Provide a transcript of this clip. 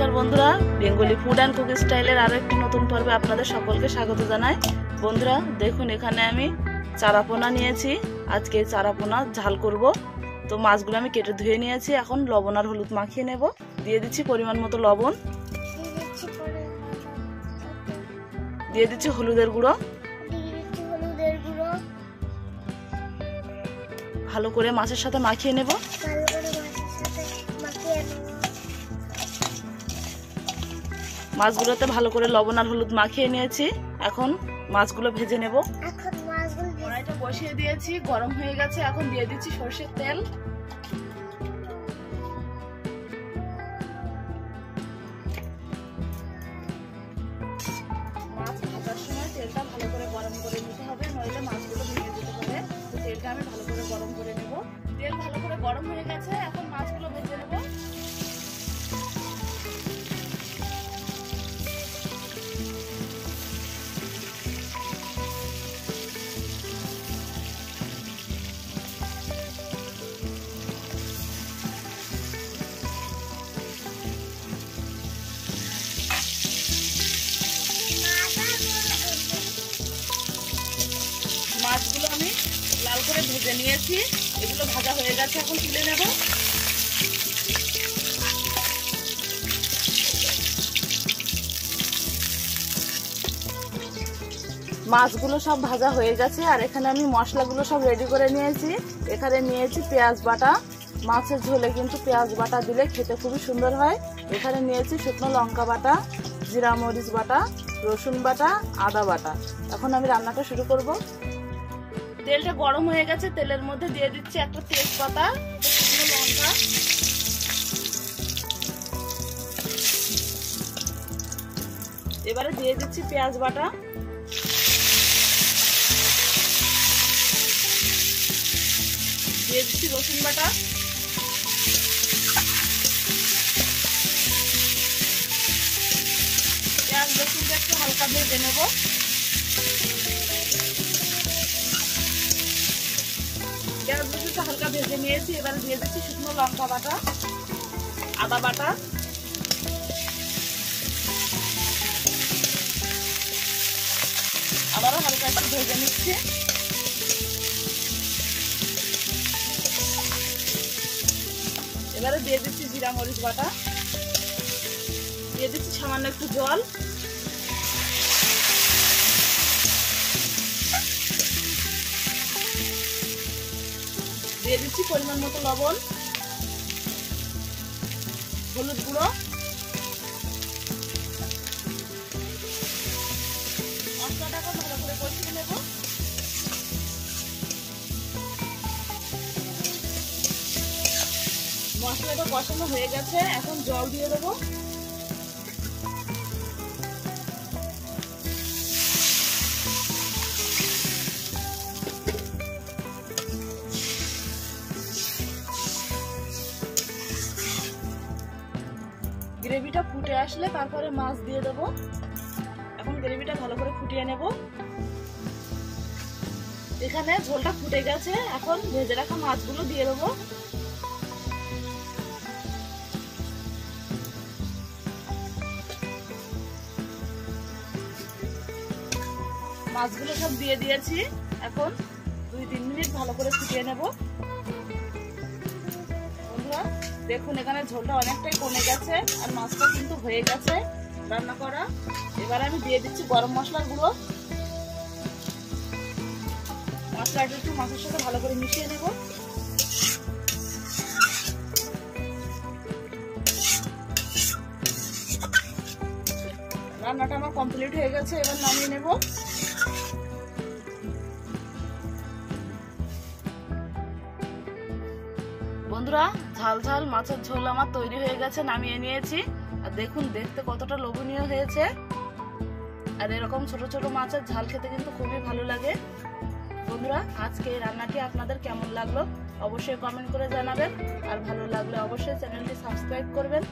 Bengali food and cook স্টাইলের আরও একটি নতুন পর্বে আপনাদের সকলকে স্বাগত জানাই। বন্ধুরা, দেখুন, এখানে আমি চারাপোনা নিয়েছি। আজকে চারাপোনা ঝাল করব। তো মাছগুলো আমি কেটে ধুয়ে নিয়েছি। এখন লবণ আর হলুদ মাখিয়ে নেব। দিয়ে দিচ্ছি পরিমাণ মতো লবণ। দিয়ে দিচ্ছি হলুদের গুঁড়ো। ভালো করে মাছের সাথে মাখিয়ে নেব। মাছগুলোতে ভালো করে লবণ আর হলুদ মাখিয়ে নিয়েছি। এখন মাছগুলো ভেজে নেব। মাছগুলো কড়াইটা বসিয়ে দিয়েছি গরম হয়ে গেছে। এখন দিয়ে দিচ্ছি সর্ষের তেল। মাছ ভাজার সময় তেলটা ভালো করে গরম করে নিতে হবে নইলে মাছগুলো ভেঙে যেতে পারে। তো তেলটা আমি ভালো করে গরম করে নেব। তেল ভালো করে গরম হয়ে গেছে এখন মাছগুলো ভেজে নেব। ভেজে নিয়েছি। এগুলো ভাজা হয়ে গেছে, এখন তুলে নেব। মাছগুলো সব ভাজা হয়ে গেছে, আর এখানে আমি মশলাগুলো সব রেডি করে নিয়েছি। এখানে নিয়েছি পেঁয়াজ বাটা। মাছের ঝোলে কিন্তু পেঁয়াজ বাটা দিলে খেতে খুবই সুন্দর হয়। এখানে নিয়েছি শুকনো লঙ্কা বাটা, জিরা মরিচ বাটা, রসুন বাটা, আদা বাটা। এখন আমি রান্নাটা শুরু করব। তেলটা গরম হয়ে গেছে, তেলের মধ্যে দিয়ে দিচ্ছি একটা তেজপাতা লঙ্কা। এবারে দিয়ে দিচ্ছি পেঁয়াজ বাটা। দিয়ে দিচ্ছি রসুন বাটা। পেঁয়াজ রসুনটা একটু হালকা ভেজে নেব। রসুনটা হালকা ভেজে নিয়েছি, এবারে দিয়ে দিচ্ছি শুকনো লঙ্কা বাটা, আদা বাটা। আবারও হালকা একটু ভেজে নিচ্ছি। এবারে দিয়ে দিচ্ছি জিরা মরিচ বাটা। দিয়ে দিচ্ছি সামান্য একটু জল। দিয়ে দিচ্ছি পরিমাণ মতো লবণ, হলুদ গুঁড়ো, মশলাটা কষানো হয়ে গেছে, এখন জল দিয়ে দেবো। গ্রেভিটা ফুটে আসলে তারপরে মাছ দিয়ে দেবো। এখন গ্রেভিটা ভালো করে ফুটিয়ে নেব। এখানে ঝোলটা ফুটে গেছে, এখন ভেজে রাখা মাছগুলো দিয়ে দেবো। মাছগুলো সব দিয়ে দিয়েছি, এখন দুই তিন মিনিট ভালো করে ফুটিয়ে নেব। দেখুন, এখানে ঝোলটা অনেকটাই কমে গেছে আর মাছটা কিন্তু হয়ে গেছে রান্না করা। এবার আমি দিয়ে দিচ্ছি গরম মশলার গুঁড়ো। মশলাটা একটু মাছের সাথে ভালো করে মিশিয়ে নেব। রান্নাটা আমার কমপ্লিট হয়ে গেছে, এবার নামিয়ে নেব। বন্ধুরা, ঝাল ঝাল মাছের ঝোল আমার তৈরি হয়ে গেছে, নামিয়ে নিয়েছি। আর দেখুন, দেখতে কতটা লোভনীয় হয়েছে। আর এরকম ছোট ছোট মাছের ঝাল খেতে কিন্তু খুবই ভালো লাগে। বন্ধুরা, আজকে এই রান্নাটি আপনাদের কেমন লাগল? অবশ্যই কমেন্ট করে জানাবেন। আর ভালো লাগলে অবশ্যই চ্যানেলটি সাবস্ক্রাইব করবেন।